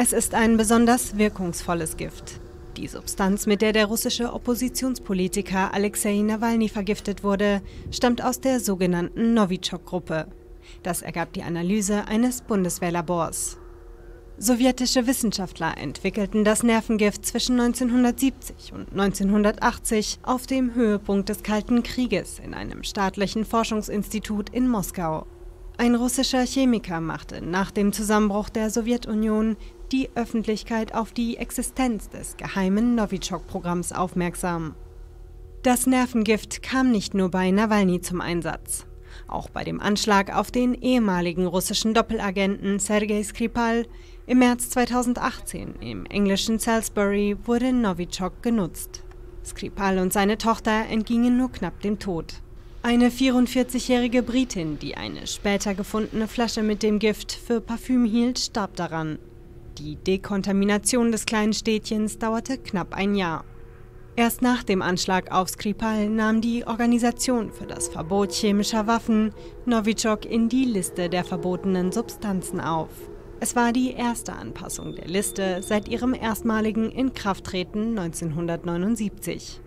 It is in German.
Es ist ein besonders wirkungsvolles Gift. Die Substanz, mit der der russische Oppositionspolitiker Alexei Nawalny vergiftet wurde, stammt aus der sogenannten Novichok-Gruppe. Das ergab die Analyse eines Bundeswehrlabors. Sowjetische Wissenschaftler entwickelten das Nervengift zwischen 1970 und 1980 auf dem Höhepunkt des Kalten Krieges in einem staatlichen Forschungsinstitut in Moskau. Ein russischer Chemiker machte nach dem Zusammenbruch der Sowjetunion die Öffentlichkeit auf die Existenz des geheimen Novichok-Programms aufmerksam. Das Nervengift kam nicht nur bei Nawalny zum Einsatz. Auch bei dem Anschlag auf den ehemaligen russischen Doppelagenten Sergei Skripal im März 2018 im englischen Salisbury wurde Novichok genutzt. Skripal und seine Tochter entgingen nur knapp dem Tod. Eine 44-jährige Britin, die eine später gefundene Flasche mit dem Gift für Parfüm hielt, starb daran. Die Dekontamination des kleinen Städtchens dauerte knapp ein Jahr. Erst nach dem Anschlag auf Skripal nahm die Organisation für das Verbot chemischer Waffen Novichok in die Liste der verbotenen Substanzen auf. Es war die erste Anpassung der Liste seit ihrem erstmaligen Inkrafttreten 1979.